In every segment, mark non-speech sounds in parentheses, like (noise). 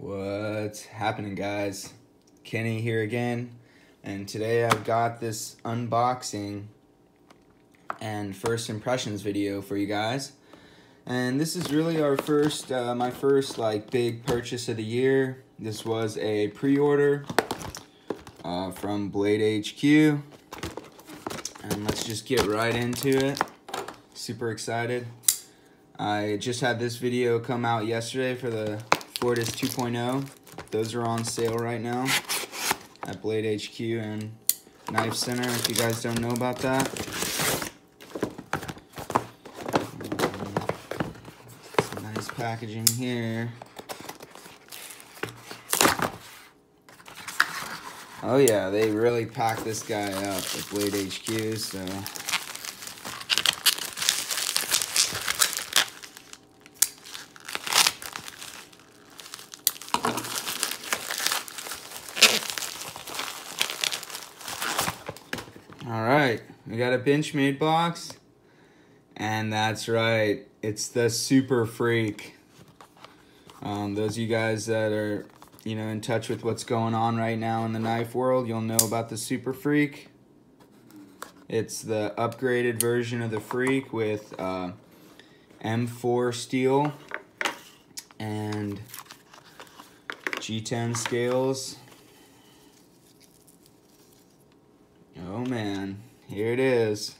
What's happening, guys? Kenny here again, and today I've got this unboxing and first impressions video for you guys. And this is really our first, uh, my first like big purchase of the year. This was a pre-order uh, from Blade HQ, and let's just get right into it. Super excited. I just had this video come out yesterday for the Fortis 2.0. Those are on sale right now at Blade HQ and Knife Center if you guys don't know about that. Nice packaging here. Oh yeah, they really packed this guy up at Blade HQ, so All right, got a Benchmade box, and that's right, it's the Super Freek. Um, those of you guys that are, you know, in touch with what's going on right now in the knife world, you'll know about the Super Freek. It's the upgraded version of the Freek with uh, M4 steel and G10 scales. Oh man, here it is.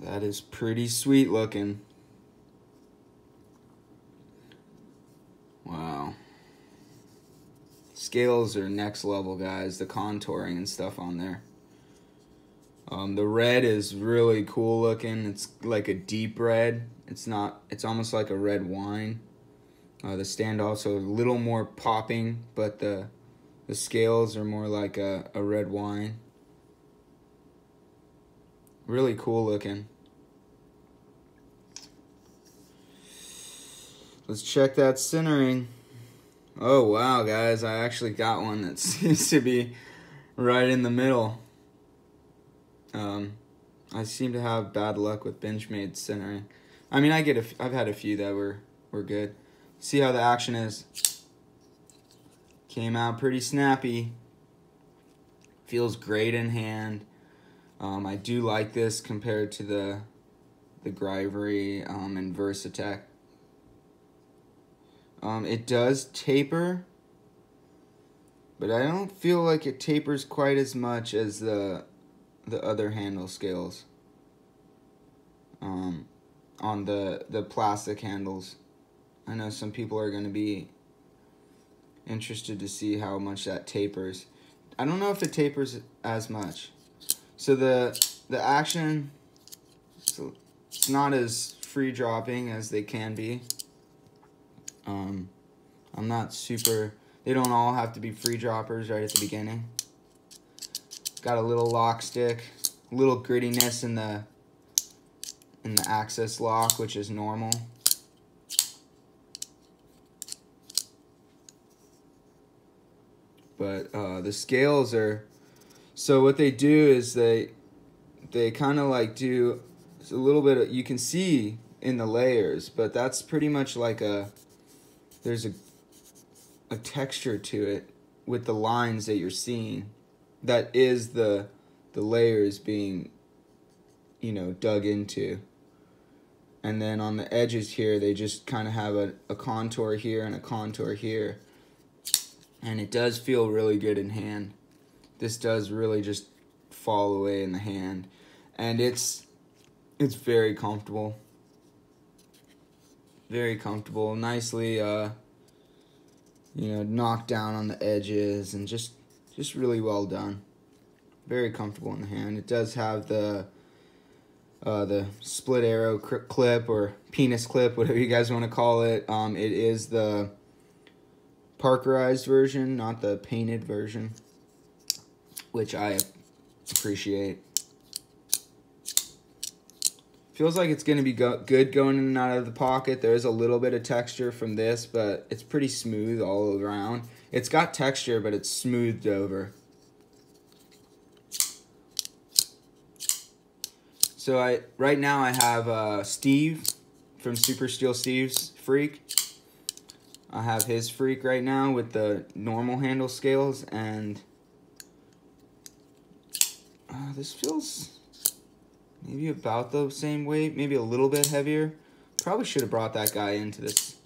That is pretty sweet looking. Wow. Scales are next level, guys. The contouring and stuff on there. Um, the red is really cool looking. It's like a deep red. It's not, it's almost like a red wine. Uh, the standoffs are a little more popping, but the the scales are more like a, a red wine. Really cool looking. Let's check that centering. Oh wow guys, I actually got one that (laughs) seems to be right in the middle. Um, I seem to have bad luck with Benchmade centering. I mean, I get a, I've had a few that were were good. See how the action is. Came out pretty snappy. Feels great in hand. Um, I do like this compared to the the Grivory um, and Versatech. Um, it does taper, but I don't feel like it tapers quite as much as the the other handle scales. Um, on the the plastic handles, I know some people are going to be interested to see how much that tapers. I don't know if it tapers as much. So the the action, it's not as free dropping as they can be. Um, I'm not super. They don't all have to be free droppers right at the beginning. Got a little lock stick, a little grittiness in the in the AXIS lock, which is normal. But uh, the scales are so what they do is they they kind of like do a little bit of, you can see in the layers but that's pretty much like a there's a a texture to it with the lines that you're seeing that is the the layers being you know dug into. And then on the edges here they just kind of have a, a contour here and a contour here and it does feel really good in hand. This does really just fall away in the hand, and it's it's very comfortable. Very comfortable, nicely, uh, you know, knocked down on the edges, and just just really well done. Very comfortable in the hand. It does have the uh, the split arrow clip or penis clip, whatever you guys want to call it. Um, it is the parkerized version, not the painted version, which I appreciate. Feels like it's going to be go good going in and out of the pocket. There is a little bit of texture from this, but it's pretty smooth all around. It's got texture, but it's smoothed over. So I right now I have uh, Steve from Super Steel Steve's Freek. I have his Freek right now with the normal handle scales and uh, this feels maybe about the same weight, maybe a little bit heavier. Probably should have brought that guy into this.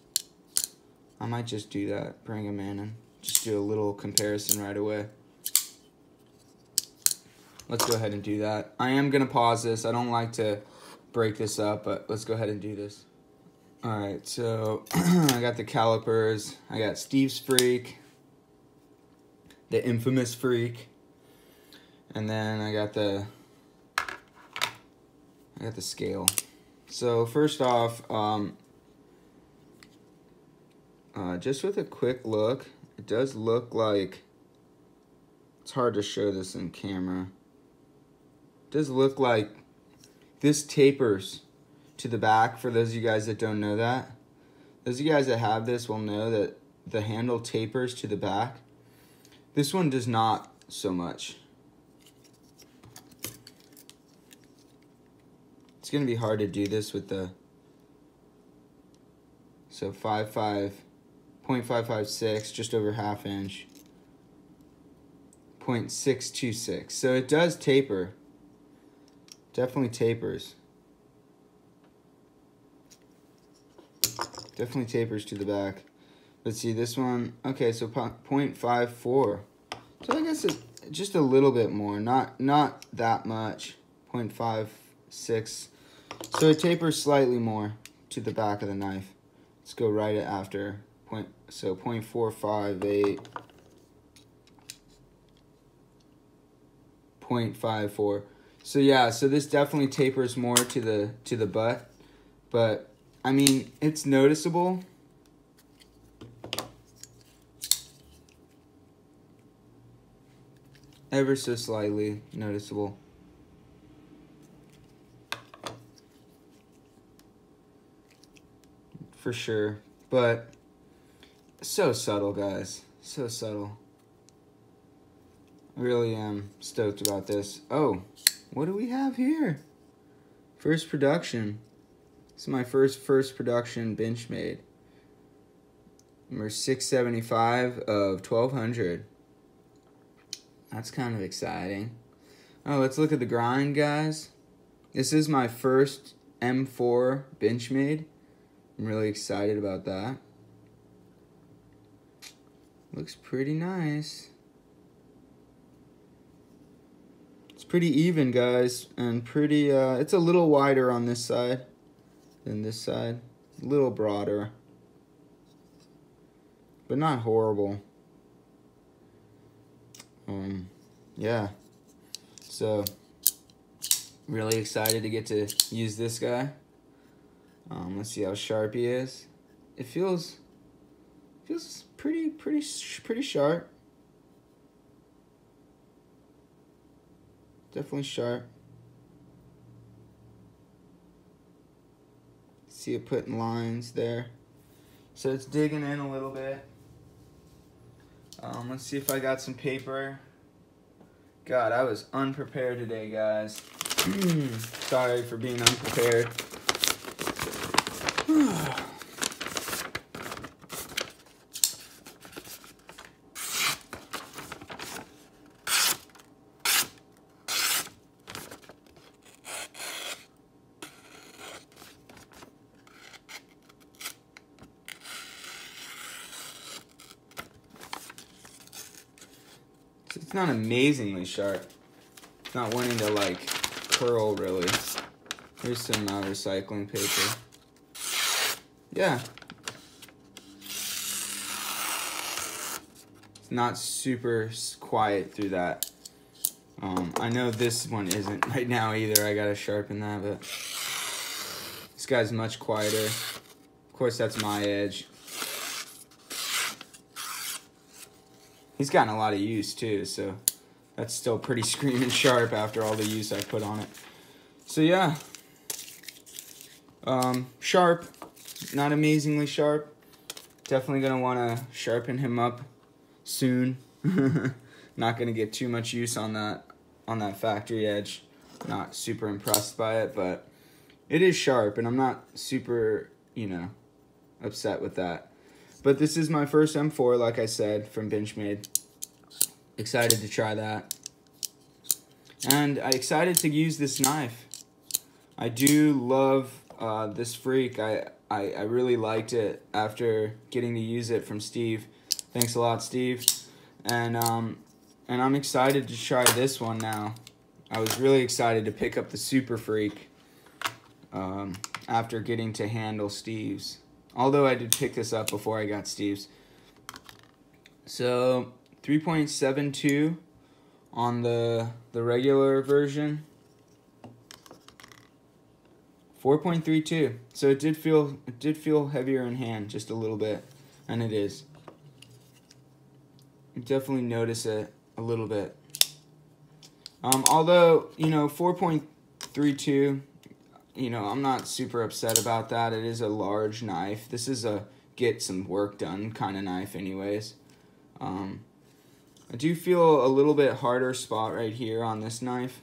I might just do that, bring him in and just do a little comparison right away. Let's go ahead and do that. I am going to pause this. I don't like to break this up, but let's go ahead and do this. All right, so (clears throat) I got the calipers. I got Steve's Freek, the infamous Freek, and then I got the I got the scale. So first off, um, uh, just with a quick look, it does look like it's hard to show this in camera it does look like this tapers to the back for those of you guys that don't know that. Those of you guys that have this will know that the handle tapers to the back. This one does not so much. It's going to be hard to do this with the so 5 5 0.556 just over half inch 0.626 so it does taper Definitely tapers. Definitely tapers to the back. Let's see, this one, okay, so 0.54. So I guess it, just a little bit more, not not that much, 0.56. So it tapers slightly more to the back of the knife. Let's go right after, point, so 0.458. 0.54. So yeah, so this definitely tapers more to the to the butt, but I mean it's noticeable. Ever so slightly noticeable. For sure, but so subtle, guys. So subtle. I really am stoked about this. Oh, what do we have here? First production. This is my first first production Benchmade. Number 675 of 1200. That's kind of exciting. Oh, let's look at the grind, guys. This is my first M4 Benchmade. I'm really excited about that. Looks pretty nice. It's pretty even, guys, and pretty, uh, it's a little wider on this side than this side. A little broader, but not horrible. Um, yeah, so really excited to get to use this guy. Um, let's see how sharp he is. It feels feels pretty pretty pretty sharp. Definitely sharp. See it putting lines there. So it's digging in a little bit. Um, let's see if I got some paper. God, I was unprepared today, guys. (clears throat) Sorry for being unprepared. (sighs) (sighs) It's not amazingly sharp. It's not wanting to like curl really. Here's some uh, recycling paper. Yeah. It's not super quiet through that. Um, I know this one isn't (laughs) right now either. I gotta sharpen that, but this guy's much quieter. Of course, that's my edge. He's gotten a lot of use too, so that's still pretty (laughs) screaming sharp after all the use I put on it. So yeah, um, sharp, not amazingly sharp. Definitely gonna want to sharpen him up soon. (laughs) not gonna get too much use on that on that factory edge. Not super impressed by it, but it is sharp, and I'm not super, you know, upset with that. But this is my first M4, like I said, from Benchmade. Excited to try that. And I excited to use this knife. I do love uh, this Freek. I, I, I really liked it after getting to use it from Steve. Thanks a lot, Steve. And um, and I'm excited to try this one now. I was really excited to pick up the Super Freek um, after getting to handle Steve's. Although I did pick this up before I got Steve's. So 3.72 on the the regular version. 4.32. So it did feel it did feel heavier in hand just a little bit, and it is. You definitely notice it a little bit. Um, although you know 4.32, you know I'm not super upset about that. It is a large knife. This is a get some work done kind of knife, anyways. Um, I do feel a little bit harder spot right here on this knife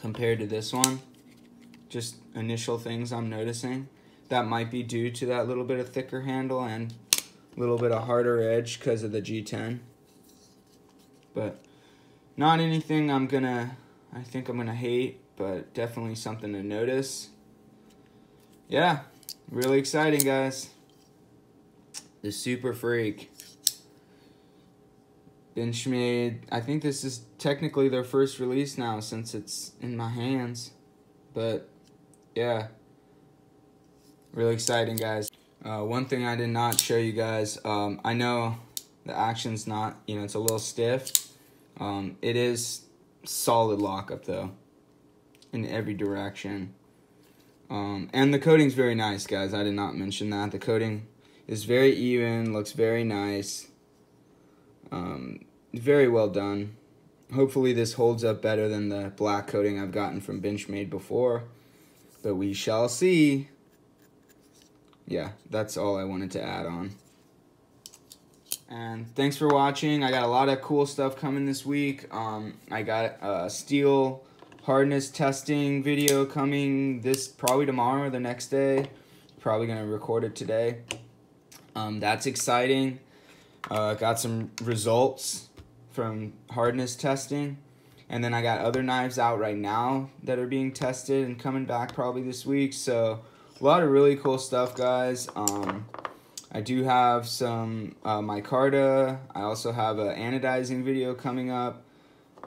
compared to this one just initial things I'm noticing. That might be due to that little bit of thicker handle and a little bit of harder edge because of the G10. But not anything I'm gonna, I think I'm gonna hate, but definitely something to notice. Yeah, really exciting guys. The Super Freek. Benchmade, I think this is technically their first release now since it's in my hands. But yeah, really exciting, guys. Uh, one thing I did not show you guys, um, I know the action's not, you know, it's a little stiff. Um, it is solid lockup though, in every direction. Um, and the coating's very nice, guys. I did not mention that. The coating is very even, looks very nice. Um, very well done. Hopefully this holds up better than the black coating I've gotten from Benchmade before but we shall see. Yeah, that's all I wanted to add on. And thanks for watching. I got a lot of cool stuff coming this week. Um, I got a steel hardness testing video coming this probably tomorrow or the next day. Probably to record it today. Um, that's exciting. Uh, got some results from hardness testing. And then I got other knives out right now that are being tested and coming back probably this week. So a lot of really cool stuff, guys. Um, I do have some uh, micarta. I also have an anodizing video coming up.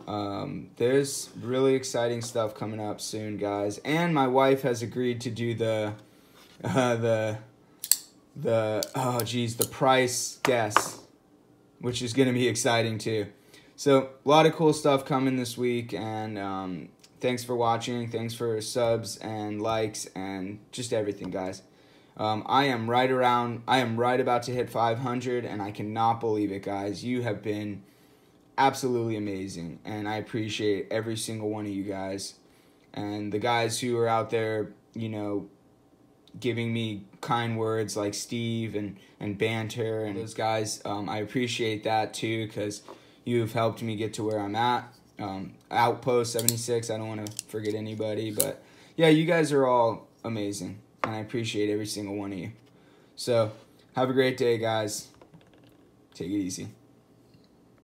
Um, there's really exciting stuff coming up soon, guys. And my wife has agreed to do the, uh, the, the, oh geez, the price guess, which is going to be exciting too. So a lot of cool stuff coming this week, and um, thanks for watching. Thanks for subs and likes and just everything, guys. Um, I am right around. I am right about to hit 500, and I cannot believe it, guys. You have been absolutely amazing, and I appreciate every single one of you guys, and the guys who are out there, you know, giving me kind words like Steve and and banter and those guys. Um, I appreciate that too, because You've helped me get to where I'm at. Um, Outpost 76, I don't want to forget anybody, but yeah, you guys are all amazing, and I appreciate every single one of you. So, have a great day, guys. Take it easy.